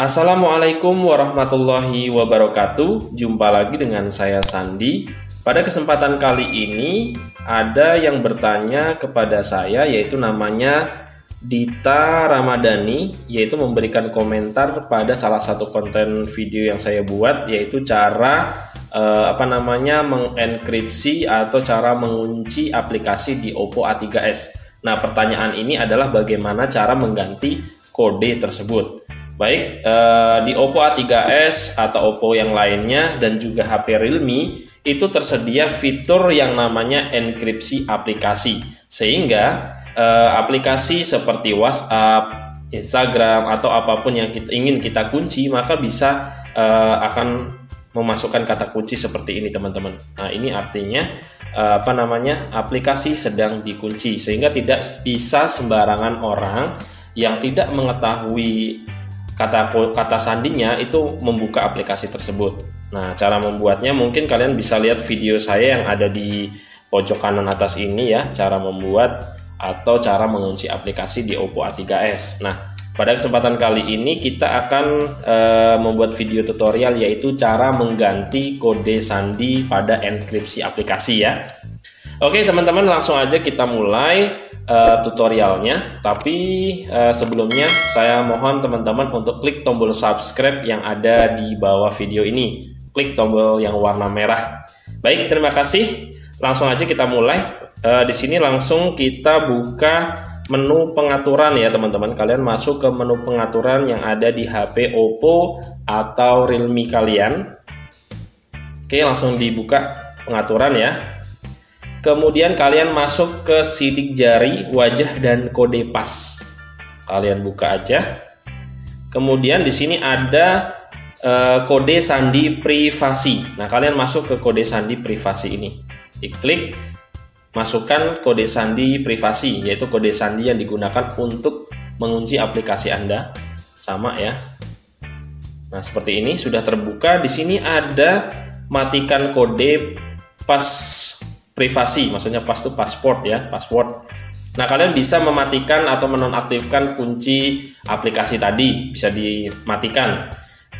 Assalamualaikum warahmatullahi wabarakatuh. Jumpa lagi dengan saya Sandi. Pada kesempatan kali ini ada yang bertanya kepada saya yaitu namanya Dita Ramadhani yaitu memberikan komentar pada salah satu konten video yang saya buat yaitu cara eh, apa namanya mengenkripsi atau cara mengunci aplikasi di Oppo A3s. Nah, pertanyaan ini adalah bagaimana cara mengganti kode tersebut. Baik eh, di Oppo A3s atau Oppo yang lainnya dan juga HP Realme itu tersedia fitur yang namanya enkripsi aplikasi sehingga uh, aplikasi seperti WhatsApp, Instagram atau apa pun yang kita, ingin kita kunci maka bisa uh, akan memasukkan kata kunci seperti ini teman-teman. Nah ini artinya uh, apa namanya aplikasi sedang dikunci sehingga tidak bisa sembarangan orang yang tidak mengetahui kata kata sandinya itu membuka aplikasi tersebut. Nah cara membuatnya mungkin kalian bisa lihat video saya yang ada di pojok kanan atas ini ya cara membuat atau cara mengunci aplikasi di Oppo A3s. Nah, pada kesempatan kali ini kita akan e, membuat video tutorial yaitu cara mengganti kode sandi pada enkripsi aplikasi ya. Oke teman-teman langsung aja kita mulai e, tutorialnya. Tapi e, sebelumnya saya mohon teman-teman untuk klik tombol subscribe yang ada di bawah video ini. Klik tombol yang warna merah. Baik terima kasih. Langsung aja kita mulai uh, di sini langsung kita buka menu pengaturan ya teman-teman kalian masuk ke menu pengaturan yang ada di HP Oppo atau Realme kalian oke langsung dibuka pengaturan ya kemudian kalian masuk ke sidik jari wajah dan kode pas kalian buka aja kemudian di sini ada uh, kode sandi privasi nah kalian masuk ke kode sandi privasi ini diklik Masukkan kode sandi privasi, yaitu kode sandi yang digunakan untuk mengunci aplikasi Anda. Sama ya. Nah, seperti ini sudah terbuka. Di sini ada matikan kode pas privasi, maksudnya pas itu password ya, password. Nah, kalian bisa mematikan atau menonaktifkan kunci aplikasi tadi, bisa dimatikan.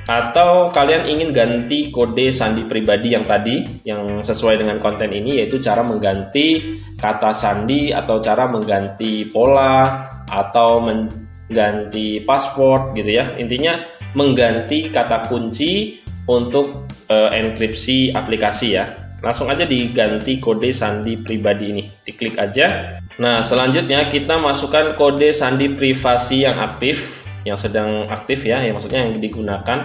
Atau kalian ingin ganti kode sandi pribadi yang tadi yang sesuai dengan konten ini yaitu cara mengganti kata sandi atau cara mengganti pola atau mengganti password gitu ya. Intinya mengganti kata kunci untuk uh, enkripsi aplikasi ya langsung aja diganti kode sandi pribadi ini diklik aja nah selanjutnya kita masukkan kode sandi privasi yang aktif yang sedang aktif ya, yang maksudnya yang digunakan.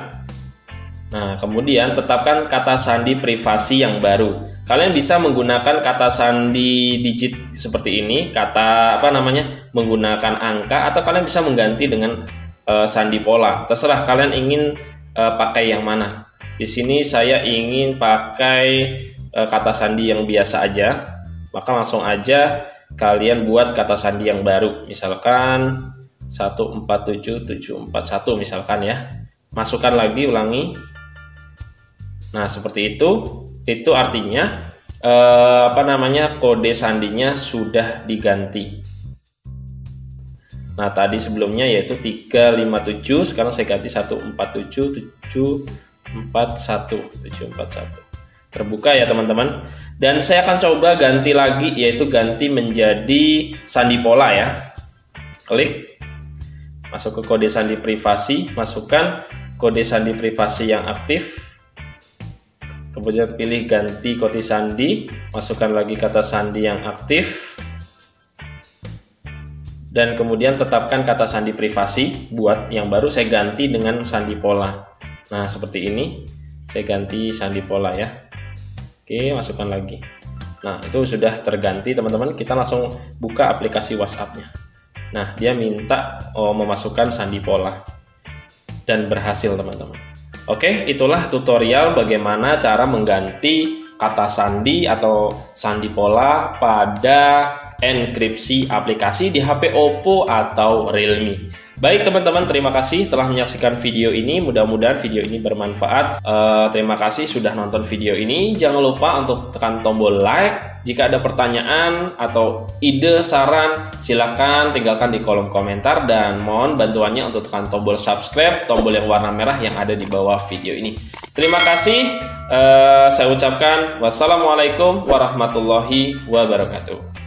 Nah, kemudian tetapkan kata sandi privasi yang baru. Kalian bisa menggunakan kata sandi digit seperti ini, kata apa namanya? menggunakan angka atau kalian bisa mengganti dengan uh, sandi pola. Terserah kalian ingin uh, pakai yang mana. Di sini saya ingin pakai uh, kata sandi yang biasa aja. Maka langsung aja kalian buat kata sandi yang baru. Misalkan 147741 misalkan ya. Masukkan lagi ulangi. Nah, seperti itu. Itu artinya eh, apa namanya? kode sandinya sudah diganti. Nah, tadi sebelumnya yaitu 357, sekarang saya ganti 147741 Terbuka ya, teman-teman. Dan saya akan coba ganti lagi yaitu ganti menjadi sandi pola ya. Klik masuk ke kode sandi privasi, masukkan kode sandi privasi yang aktif, kemudian pilih ganti kode sandi, masukkan lagi kata sandi yang aktif, dan kemudian tetapkan kata sandi privasi buat yang baru saya ganti dengan sandi pola. Nah, seperti ini saya ganti sandi pola ya. Oke, masukkan lagi. Nah, itu sudah terganti teman-teman. Kita langsung buka aplikasi WhatsApp-nya. Nah, dia minta oh, memasukkan sandi pola dan berhasil teman-teman. Oke, itulah tutorial bagaimana cara mengganti kata sandi atau sandi pola pada enkripsi aplikasi di HP Oppo atau Realme. Baik teman-teman, terima kasih telah menyaksikan video ini. Mudah-mudahan video ini bermanfaat. Uh, terima kasih sudah nonton video ini. Jangan lupa untuk tekan tombol like. Jika ada pertanyaan atau ide, saran, silahkan tinggalkan di kolom komentar dan mohon bantuannya untuk tekan tombol subscribe, tombol yang warna merah yang ada di bawah video ini. Terima kasih. Uh, saya ucapkan wassalamualaikum warahmatullahi wabarakatuh.